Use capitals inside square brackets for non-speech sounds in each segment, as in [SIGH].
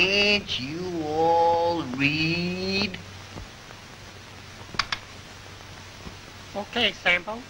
Can't you all read? Okay, Sambo.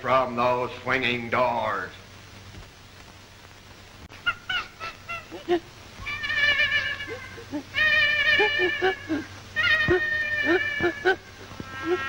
from those swinging doors. [LAUGHS]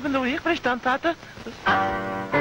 Ich bin nur hier, ich bin dann, Tate. Das.